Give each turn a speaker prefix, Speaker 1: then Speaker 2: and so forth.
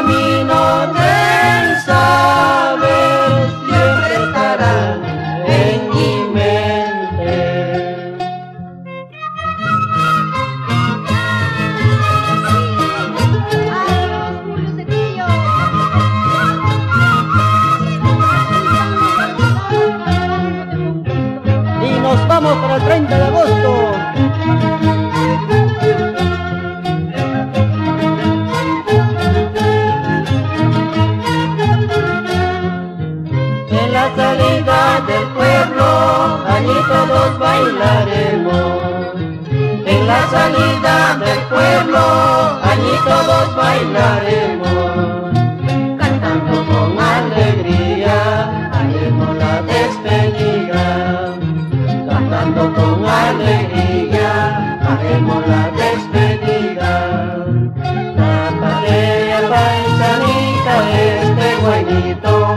Speaker 1: camino del saber siempre estará en mi mente. Y nos vamos para el 30 de agosto. Salida del pueblo, allí todos bailaremos. En la salida del pueblo, allí todos bailaremos. Cantando con alegría, haremos la despedida. Cantando con alegría, haremos la despedida. La paella paisanita, este guaynito.